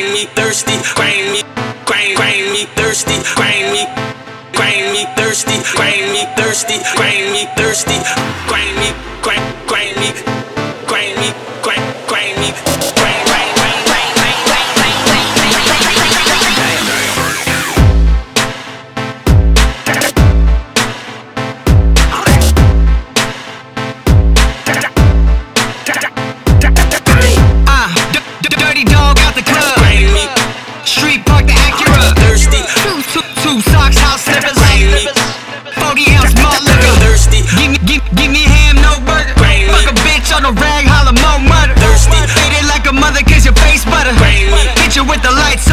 Grimey thirsty, grimey, grain, grimey thirsty, grimey, grain me thirsty, grimey thirsty, grimey thirsty. With the lights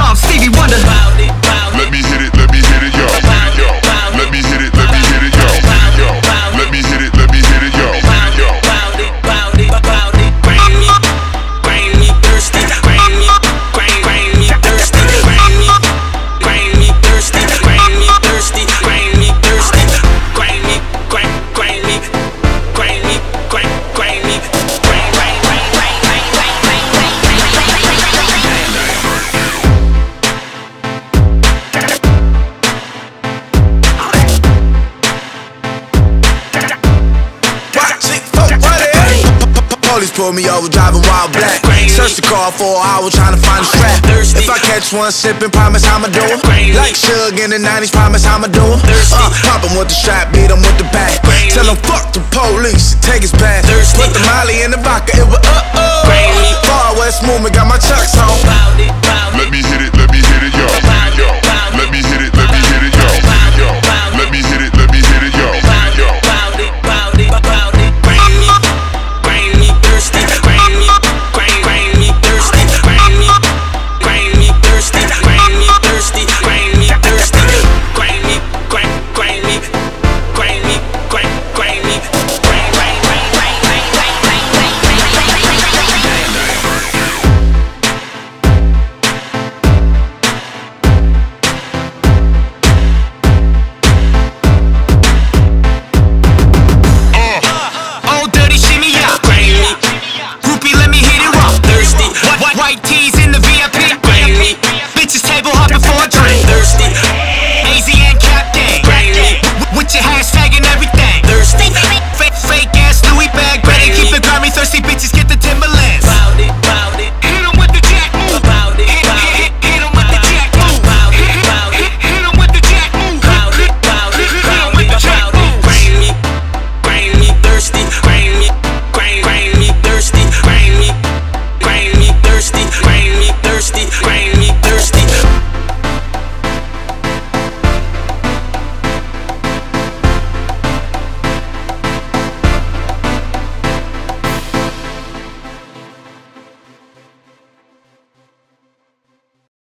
pulled me over driving while black. Search the car for an hour trying to find a strap. If I catch one sipping, promise I'ma do it. Like Suge in the 90s, promise I'ma do it. Uh, pop him with the strap, beat him with the back. Crazy. Tell him fuck the police, take his. Thirsty. Put the molly in the vodka, it was uh oh. Far West movement, got my chucks on.